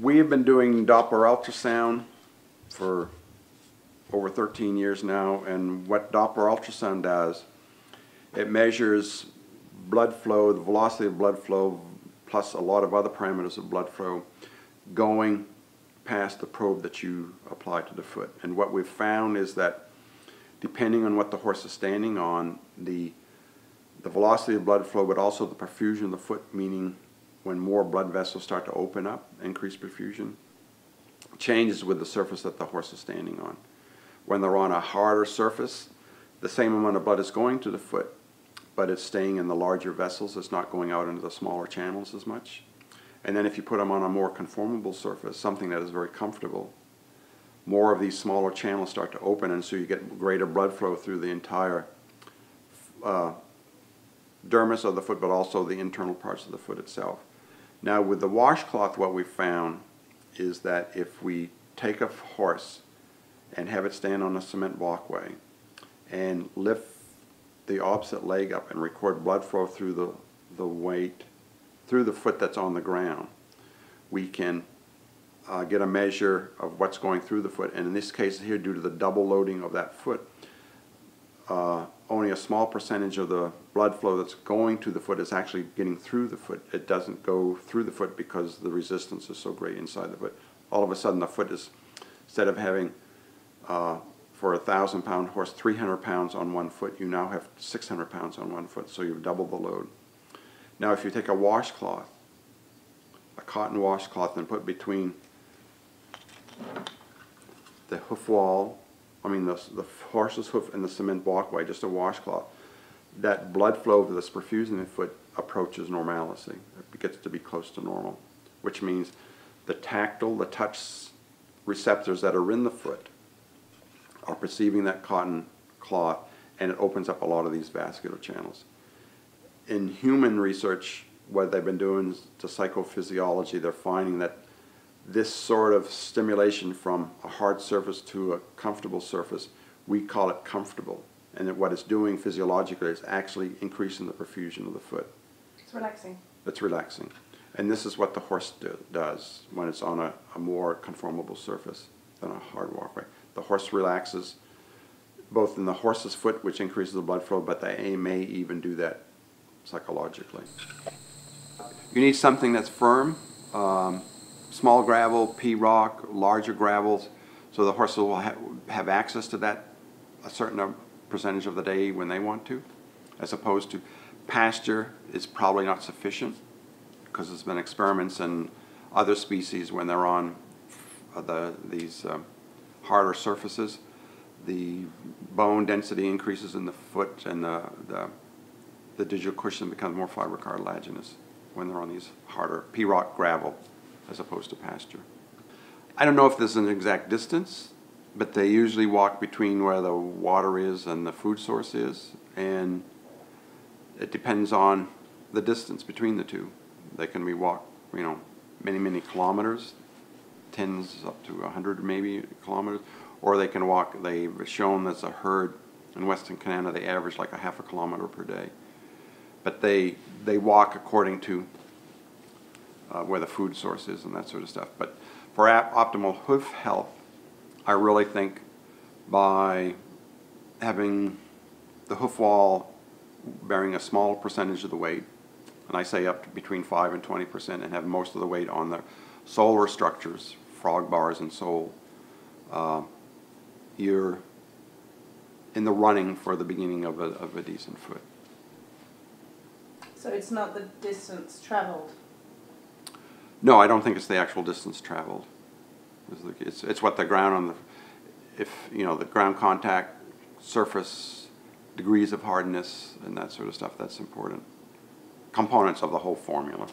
We have been doing Doppler ultrasound for over 13 years now, and what Doppler ultrasound does, it measures blood flow, the velocity of blood flow, plus a lot of other parameters of blood flow going past the probe that you apply to the foot. And what we've found is that depending on what the horse is standing on, the the velocity of blood flow, but also the perfusion of the foot, meaning when more blood vessels start to open up, increased perfusion, changes with the surface that the horse is standing on. When they're on a harder surface, the same amount of blood is going to the foot, but it's staying in the larger vessels. It's not going out into the smaller channels as much. And then if you put them on a more conformable surface, something that is very comfortable, more of these smaller channels start to open, and so you get greater blood flow through the entire uh, dermis of the foot, but also the internal parts of the foot itself. Now, with the washcloth, what we found is that if we take a horse and have it stand on a cement walkway and lift the opposite leg up and record blood flow through the, the weight, through the foot that's on the ground, we can uh, get a measure of what's going through the foot. And in this case here, due to the double loading of that foot, uh, only a small percentage of the blood flow that's going to the foot is actually getting through the foot. It doesn't go through the foot because the resistance is so great inside the foot. All of a sudden the foot is, instead of having uh, for a thousand pound horse 300 pounds on one foot, you now have 600 pounds on one foot, so you've doubled the load. Now if you take a washcloth, a cotton washcloth and put between the hoof wall I mean, the, the horse's hoof and the cement walkway, just a washcloth, that blood flow that's perfusing the foot approaches normalcy. It gets to be close to normal, which means the tactile, the touch receptors that are in the foot are perceiving that cotton cloth and it opens up a lot of these vascular channels. In human research, what they've been doing to psychophysiology, they're finding that this sort of stimulation from a hard surface to a comfortable surface, we call it comfortable. And that what it's doing physiologically is actually increasing the perfusion of the foot. It's relaxing. It's relaxing. And this is what the horse do, does when it's on a, a more conformable surface than a hard walkway. The horse relaxes both in the horse's foot, which increases the blood flow, but they may even do that psychologically. You need something that's firm. Um, small gravel, pea rock, larger gravels, so the horses will ha have access to that a certain percentage of the day when they want to, as opposed to pasture is probably not sufficient because there's been experiments in other species when they're on the, these um, harder surfaces, the bone density increases in the foot and the, the, the digital cushion becomes more fibrocartilaginous when they're on these harder pea rock gravel as opposed to pasture. I don't know if there's an exact distance, but they usually walk between where the water is and the food source is, and it depends on the distance between the two. They can be walked, you know, many, many kilometers, tens up to 100 maybe kilometers, or they can walk, they've shown there's a herd in Western Canada, they average like a half a kilometer per day. But they, they walk according to uh, where the food source is and that sort of stuff. But for optimal hoof health, I really think by having the hoof wall bearing a small percentage of the weight, and I say up to between 5 and 20 percent, and have most of the weight on the solar structures, frog bars and sole, uh, you're in the running for the beginning of a, of a decent foot. So it's not the distance traveled no, I don't think it's the actual distance traveled. It's, it's what the ground on the, if, you know, the ground contact, surface, degrees of hardness, and that sort of stuff, that's important. Components of the whole formula.